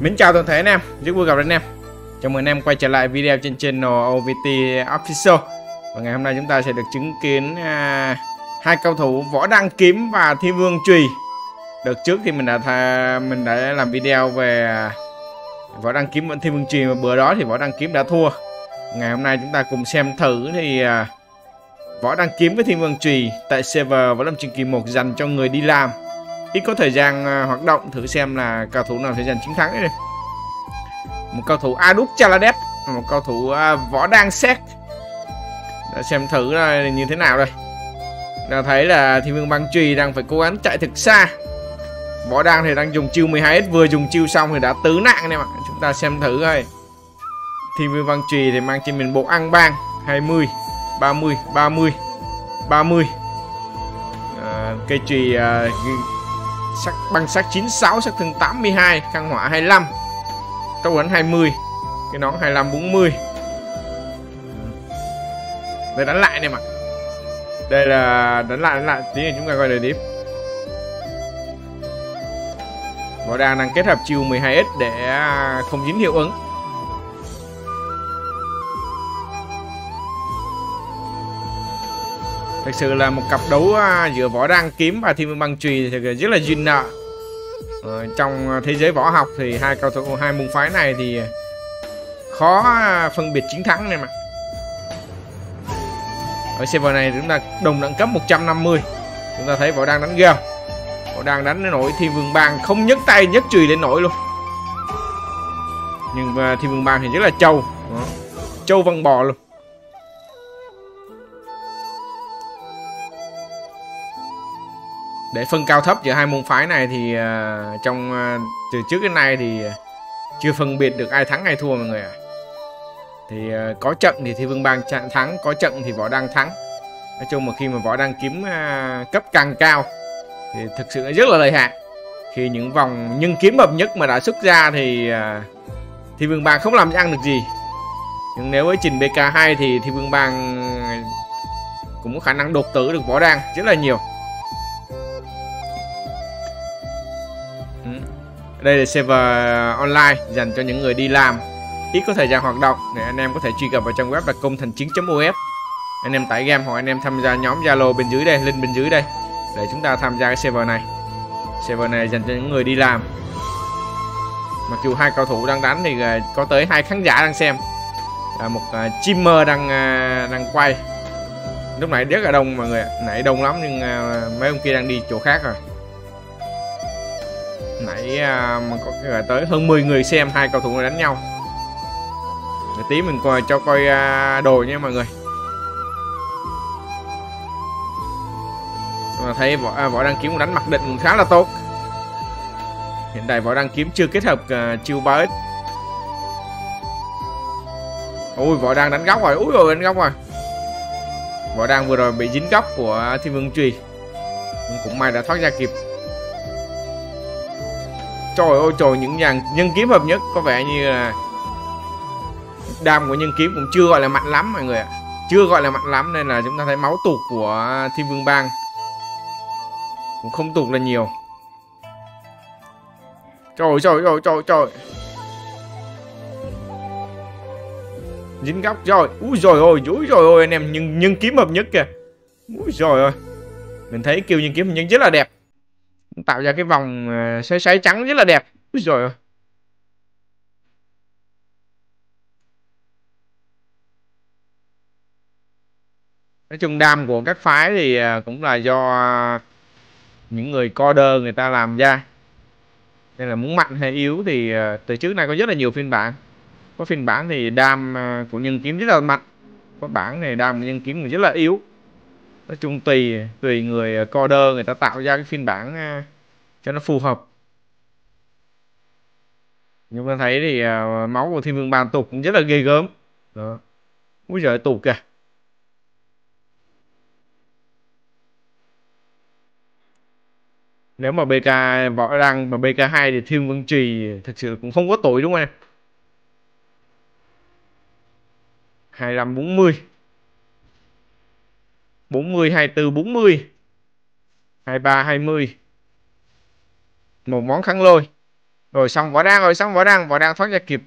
Mến chào toàn thể anh em, rất vui gặp anh em. Chào mừng anh em quay trở lại video trên channel OVT Official. Và ngày hôm nay chúng ta sẽ được chứng kiến à, hai cầu thủ Võ Đăng Kiếm và Thiên Vương Trùy Đợt trước thì mình đã tha, mình đã làm video về à, Võ Đăng Kiếm và Thiên Vương Trùy Mà bữa đó thì Võ Đăng Kiếm đã thua. Ngày hôm nay chúng ta cùng xem thử thì à, Võ Đăng Kiếm với Thiên Vương Trùy Tại server Võ Lâm trường Kỳ 1 dành cho người đi làm ít có thời gian à, hoạt động thử xem là cầu thủ nào sẽ giành chiến thắng đây. Một cầu thủ Aduk Chaladet một cầu thủ à, Võ Đăng Sét để xem thử là như thế nào đây. Đã thấy là Thiên Vương Băng Trùy đang phải cố gắng chạy thực xa. Võ Đăng thì đang dùng chiêu 12S vừa dùng chiêu xong thì đã tứ nạn anh em ạ. Chúng ta xem thử thôi Thiên Vương Băng Trùy thì mang trên mình bộ ăn bang 20 30 30 30 à, cây Trì. à, sắc, băng sắc 96 sắc thương 82 khăn hỏa 25 tốc đánh 20 cái nón 25 40 đây đánh lại này mà. Đây là đánh lại đánh lại tí nữa chúng ta coi đời tiếp. Võ đang đang kết hợp chiều 12x để không dính hiệu ứng. Thực sự là một cặp đấu à, giữa võ đăng kiếm và thiên vương băng chùy thì rất là duyên nợ. Ờ, trong thế giới võ học thì hai cao thủ hai môn phái này thì khó à, phân biệt chiến thắng này mà ở server này chúng ta đồng đẳng cấp 150 chúng ta thấy võ đăng đánh ghê võ đăng đánh đến nổi thiên vương bang không nhấc tay nhấc chùy lên nổi luôn. Nhưng mà thiên vương bang thì rất là trâu. Trâu văn bò luôn. Để phân cao thấp giữa hai môn phái này thì uh, trong uh, từ trước đến nay thì chưa phân biệt được ai thắng ai thua mọi người ạ. À. Thì uh, có trận thì Thi Vương Bang thắng, có trận thì Võ Đăng thắng. Nói chung mà khi mà Võ Đăng kiếm uh, cấp càng cao thì thực sự rất là lợi hại. Khi những vòng nhân kiếm hợp nhất mà đã xuất ra thì uh, Thi Vương Bang không làm ăn được gì. Nhưng nếu với trình BK2 thì Thi Vương Bang cũng có khả năng đột tử được Võ Đăng rất là nhiều. Đây là server online dành cho những người đi làm. Ít có thời gian hoạt động để anh em có thể truy cập vào trang web là công thành chiến of anh em tải game hoặc anh em tham gia nhóm Zalo bên dưới đây link bên dưới đây để chúng ta tham gia cái server này. Server này dành cho những người đi làm. Mặc dù hai cầu thủ đang đánh thì à, có tới hai khán giả đang xem. À, một uh, chimmer đang uh, đang quay. Lúc nãy rất là đông mọi người nãy đông lắm nhưng uh, mấy ông kia đang đi chỗ khác rồi nãy à, mà có người tới hơn 10 người xem hai cầu thủ này đánh nhau. Để tí mình coi cho coi à, đồ nha mọi người. Mà thấy võ, à, võ đăng kiếm đánh mặc định cũng khá là tốt. Hiện tại võ đăng kiếm chưa kết hợp uh, chiêu ba ít ui võ đang đánh góc rồi ui rồi đánh góc rồi. Võ đang vừa rồi bị dính góc của thiên vương truy cũng may đã thoát ra kịp. Trời ơi, trời, những dàn nhân kiếm hợp nhất có vẻ như là đam của nhân kiếm cũng chưa gọi là mạnh lắm, mọi người ạ. Chưa gọi là mạnh lắm nên là chúng ta thấy máu tụt của thiên vương bang cũng không tụt là nhiều. Trời trời trời trời trời. Dính góc rồi úi rồi ôi úi rồi ôi anh em nhưng nhưng kiếm hợp nhất kìa. Úi rồi ôi mình thấy kêu nhân kiếm hợp nhất rất là đẹp tạo ra cái vòng ờ, xoáy xoáy trắng rất là đẹp. Úi rồi nói chung đam của các phái thì ờ, cũng là do những người coder người ta làm ra. Nên là muốn mạnh hay yếu thì ờ, từ trước nay có rất là nhiều phiên bản. Có phiên bản thì đam của nhân kiếm rất là mạnh. Có bản này đam của nhân kiếm rất là yếu nói chung tùy tùy người à, coder người ta tạo ra cái phiên bản à, cho nó phù hợp. Nhưng mà thấy thì uh, máu của thiên vương bàn tục cũng rất là ghê gớm. Đó. Úi giời tục kìa. Nếu mà BK võ đăng mà BK2 thì thiên vương trì thực sự cũng không có tuổi đúng không em? 2540 40 24 40 23 20 một món khăn lôi. Rồi xong võ đang rồi xong võ đang võ đang thoát ra kịp.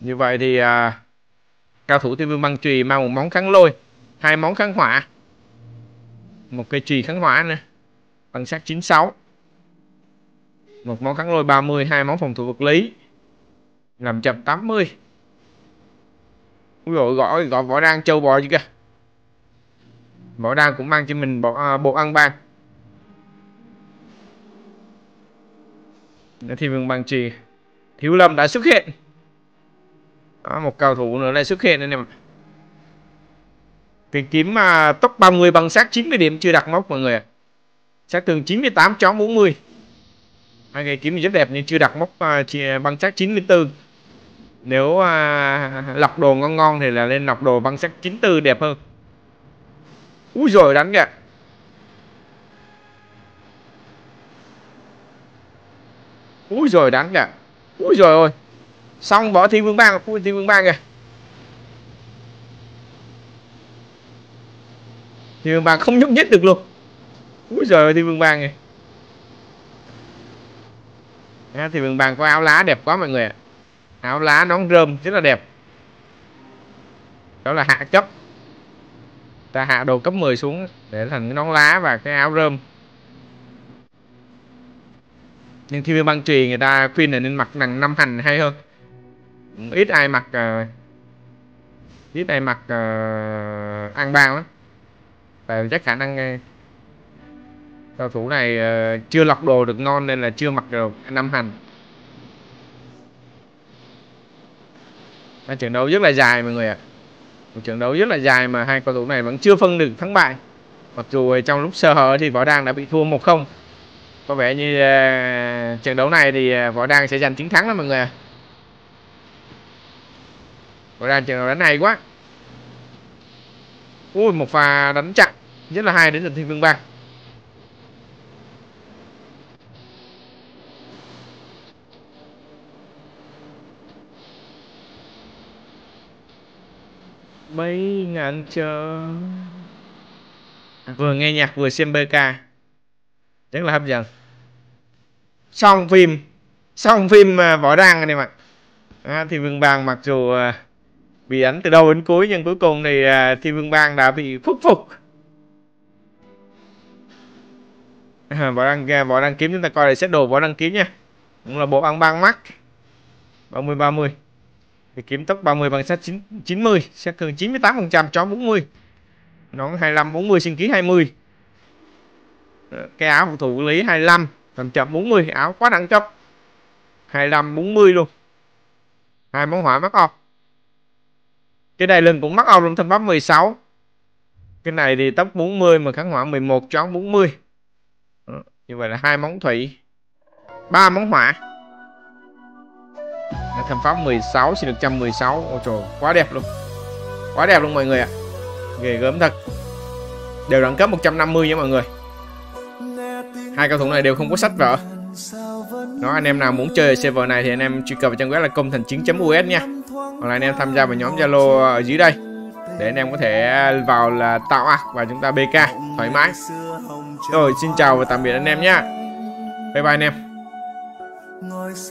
Như vậy thì à, cao thủ tiêu vương băng trùy mang một món kháng lôi hai món kháng hỏa một cây trùy kháng hỏa nữa bằng sát 96 một món kháng lôi 30 hai món phòng thủ vật lý làm chậm 80 Úi dồi, gọi gọi võ đang châu bò chứ kìa võ đang cũng mang cho mình bộ, à, bộ ăn ban thì mình bằng trì. Thiếu lâm đã xuất hiện. Đó, một cầu thủ nữa lại xuất hiện anh em tìm kiếm mà top 30 bằng sát 90 điểm chưa đặt mốc mọi người ạ. Sát thương 98 chó 40 hai ngày kiếm rất đẹp nhưng chưa đặt mốc à, uh, chỉ à, bằng sát 94 nếu uh, lọc đồ ngon ngon thì là lên lọc đồ bằng sát 94 đẹp hơn. Úi rồi đánh kìa Úi rồi đánh kìa Úi rồi ơi. Xong võ thiên vương bang Ui thiên vương bang kìa. Thiên vương bang không nhúc nhích được luôn. Úi rồi thiên vương bang kìa. À, Thì vương bang có áo lá đẹp quá mọi người ạ. Áo lá nón rơm rất là đẹp. Đó là hạ chất ta hạ đồ cấp 10 xuống để thành cái nón lá và cái áo rơm. Nhưng khi băng trì người ta khuyên là nên mặc đằng năm hành hay hơn. Ít ai mặc uh, ít ai mặc uh, ăn bao lắm. Tại chắc khả năng ờ, uh, cầu thủ này uh, chưa lọc đồ được ngon nên là chưa mặc được năm hành. Trận đấu rất là dài mọi người ạ. à một trận đấu rất là dài mà hai cầu thủ này vẫn chưa phân được thắng bại. Mặc dù trong lúc sơ hở thì võ đăng đã bị thua 1-0 có vẻ như uh, trận đấu này thì uh, võ đăng sẽ giành chiến thắng đó mọi người võ đăng trận đấu đánh hay quá. Ui một pha đánh chặn rất là hay đến từ thiên vương bang. Mấy ngàn chờ vừa nghe nhạc vừa xem bk rất là hấp dẫn. Xong phim. Xong phim à, võ đăng này mà à, thì vương bang mặc dù à, bị đánh từ đầu đến cuối nhưng cuối cùng thì à, thì vương bang đã bị phúc phục. À, võ đăng võ đăng kiếm chúng ta coi lại xét đồ võ đăng kiếm nha. Cũng là bộ ăn băng mắt. 30 30 thì kiếm tốc 30 bằng sát 9, 90 sát thương 98% chó 40 nón 25 40 sinh ký 20 ờ, cái áo phòng thủ lý 25 phần chậm 40 áo quá đẳng cấp. 25 40 luôn. Hai món hỏa mắc off. Cái này lưng cũng mắc off luôn thân pháp 16 cái này thì tốc 40 mà kháng hỏa 11 chó 40 ờ, như vậy là hai món thủy ba món hỏa. Thâm pháp 16 xin được 116 Ôi trời, quá đẹp luôn. Quá đẹp luôn mọi người ạ. Ghê gớm thật. Đều đẳng cấp 150 nha mọi người. Hai cầu thủ này đều không có sách vở. Nó anh em nào muốn chơi server này thì anh em truy cập vào trang web là công thành chiến.us nha. Hoặc là anh em tham gia vào nhóm Zalo ở dưới đây. Để anh em có thể vào là tạo ạc và chúng ta BK thoải mái. Rồi, xin chào và tạm biệt anh em nhé Bye bye anh em.